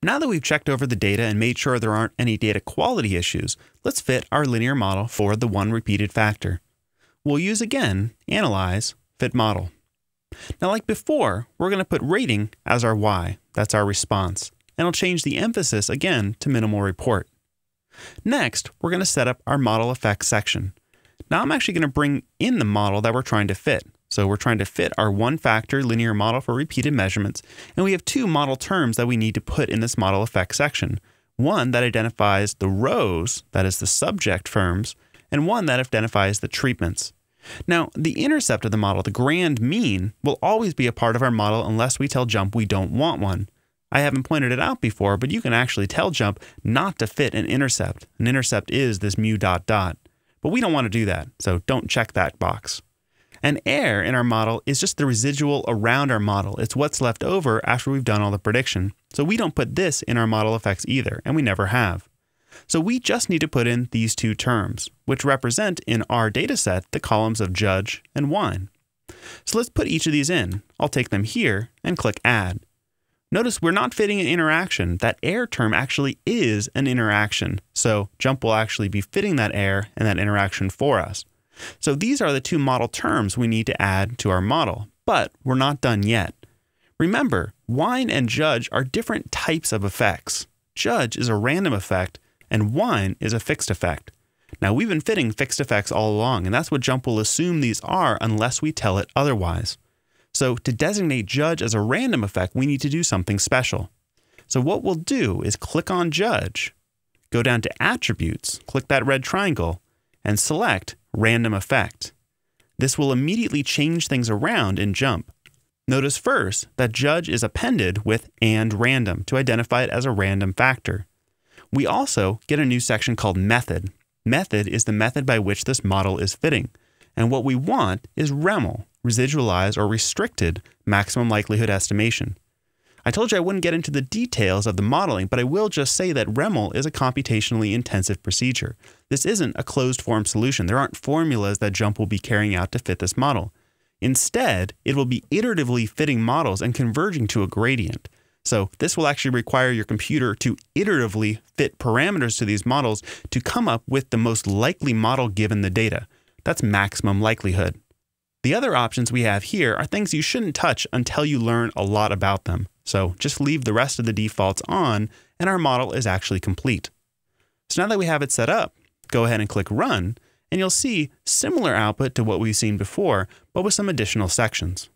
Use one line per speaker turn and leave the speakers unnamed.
Now that we've checked over the data and made sure there aren't any data quality issues, let's fit our linear model for the one repeated factor. We'll use again, Analyze, Fit Model. Now like before, we're going to put rating as our y, that's our response, and I'll change the emphasis again to minimal report. Next, we're going to set up our model effects section. Now I'm actually going to bring in the model that we're trying to fit. So we're trying to fit our one factor linear model for repeated measurements, and we have two model terms that we need to put in this model effects section. One that identifies the rows, that is the subject firms, and one that identifies the treatments. Now, the intercept of the model, the grand mean, will always be a part of our model unless we tell JMP we don't want one. I haven't pointed it out before, but you can actually tell JMP not to fit an intercept. An intercept is this mu dot dot. But we don't want to do that, so don't check that box. And error in our model is just the residual around our model. It's what's left over after we've done all the prediction. So we don't put this in our model effects either, and we never have. So we just need to put in these two terms, which represent in our dataset the columns of judge and wine. So let's put each of these in. I'll take them here and click add. Notice we're not fitting an interaction. That error term actually is an interaction. So JMP will actually be fitting that error and that interaction for us. So these are the two model terms we need to add to our model, but we're not done yet. Remember, wine and judge are different types of effects. Judge is a random effect, and wine is a fixed effect. Now, we've been fitting fixed effects all along, and that's what JMP will assume these are unless we tell it otherwise. So, to designate judge as a random effect, we need to do something special. So, what we'll do is click on judge, go down to attributes, click that red triangle, and select random effect. This will immediately change things around in JMP. Notice first that judge is appended with and random to identify it as a random factor. We also get a new section called method. Method is the method by which this model is fitting. And what we want is REML, residualized or restricted maximum likelihood estimation. I told you I wouldn't get into the details of the modeling, but I will just say that REML is a computationally intensive procedure. This isn't a closed form solution. There aren't formulas that JMP will be carrying out to fit this model. Instead, it will be iteratively fitting models and converging to a gradient. So this will actually require your computer to iteratively fit parameters to these models to come up with the most likely model given the data. That's maximum likelihood. The other options we have here are things you shouldn't touch until you learn a lot about them. So just leave the rest of the defaults on and our model is actually complete. So now that we have it set up, go ahead and click run and you'll see similar output to what we've seen before, but with some additional sections.